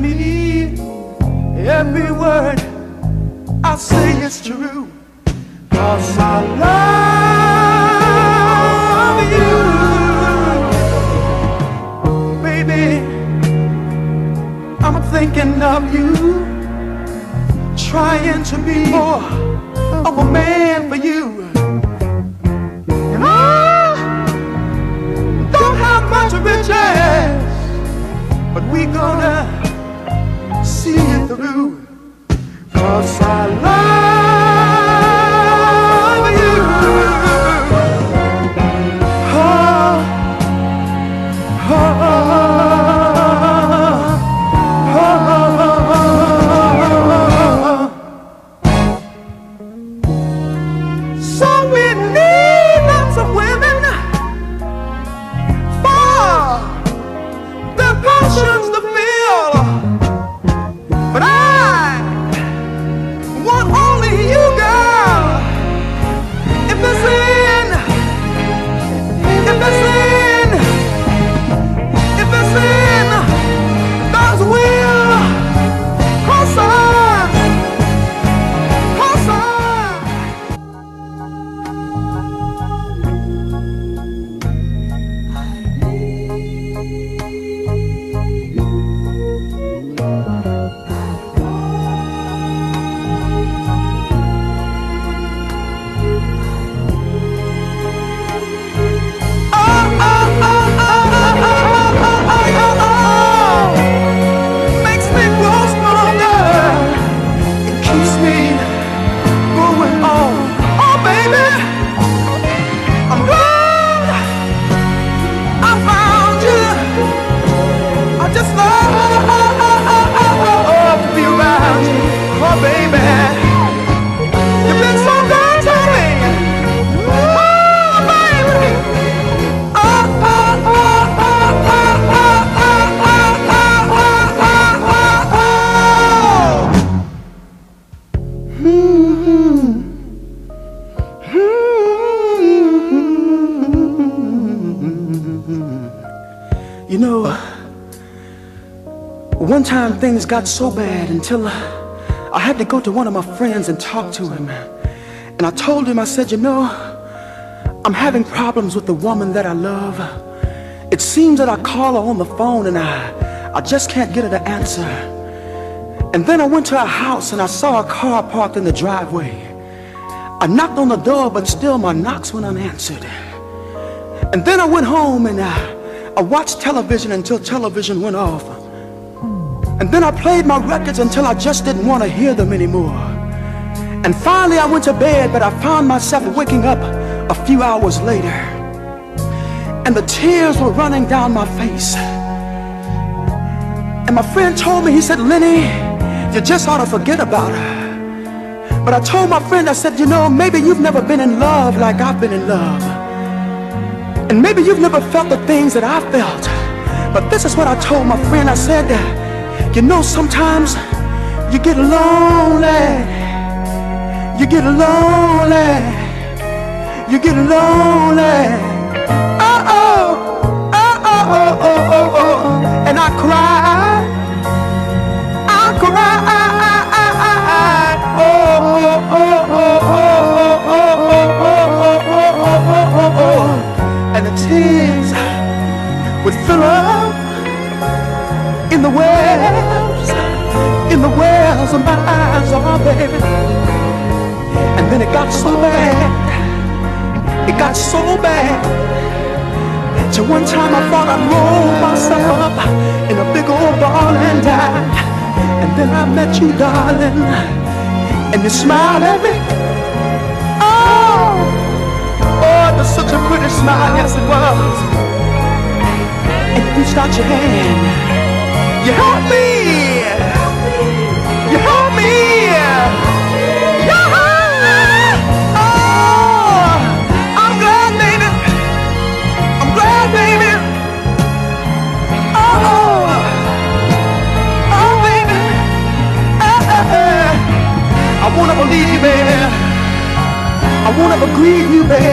Me. Every word I say is true. Cause I love you. Baby, I'm thinking of you. Trying to be more of a man for you. blue. Cause I love you. Oh, oh, oh, oh, oh. Somewhere One time things got so bad until I had to go to one of my friends and talk to him. And I told him, I said, you know, I'm having problems with the woman that I love. It seems that I call her on the phone and I, I just can't get her to answer. And then I went to her house and I saw a car parked in the driveway. I knocked on the door, but still my knocks went unanswered. And then I went home and I, I watched television until television went off. And then I played my records until I just didn't want to hear them anymore. And finally I went to bed, but I found myself waking up a few hours later. And the tears were running down my face. And my friend told me, he said, Lenny, you just ought to forget about her. But I told my friend, I said, you know, maybe you've never been in love like I've been in love. And maybe you've never felt the things that I felt. But this is what I told my friend. I said, you know, sometimes you get lonely. You get lonely. You get lonely. Oh, oh, oh, oh, oh, oh, oh, oh. And I cry. Oh, oh, oh, oh, oh, oh, oh, oh, oh, oh, oh, oh, oh. And the tears would fill up in the wells, in the wells of my eyes, oh baby. And then it got so bad, it got so bad. Till one time I thought I'd roll myself up in a big old ball and die. And then I met you, darling, and you smiled at me. Oh, oh, it was such a pretty smile, yes it was. And you reached out your hand, you helped me with you, baby.